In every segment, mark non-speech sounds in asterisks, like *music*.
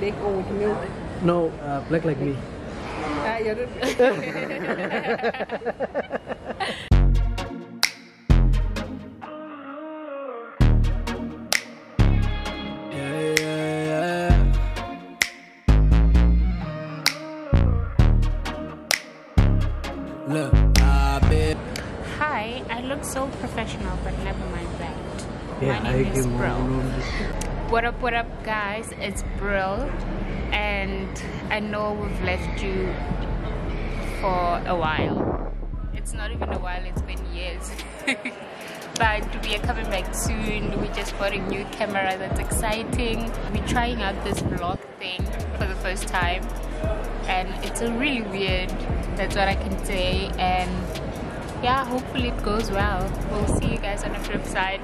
leg or with milk? No, uh, black like me. Ah, you don't. *laughs* Yeah, yeah, yeah. Look, I've. Hi, I look so professional, but never mind that. Yeah, My I name is can Brill. move. What up, what up, guys? It's Brill, and I know we've left you for a while. It's not even a while, it's been years. *laughs* but we are coming back soon. We just bought a new camera that's exciting. We're trying out this vlog thing for the first time, and it's a really weird. That's what I can say, and yeah, hopefully it goes well. We'll see you guys on the flip side.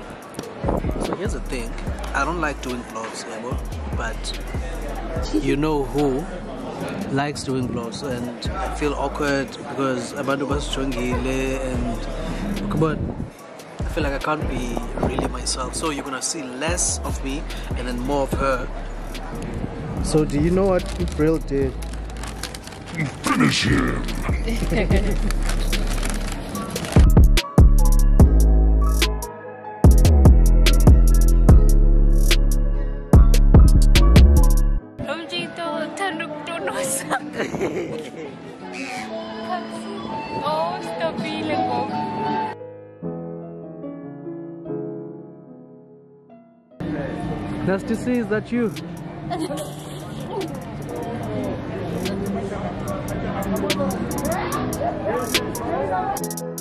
So here's the thing. I don't like doing vlogs, Yabo, but you know who likes doing vlogs, and I feel awkward because abantu basijongile and come on. I feel like I can't be really myself. So you're gonna see less of me and then more of her. So do you know what Brill did? Finish him! *laughs* Oh, stabile ko. Nice to see. Is that you? *laughs*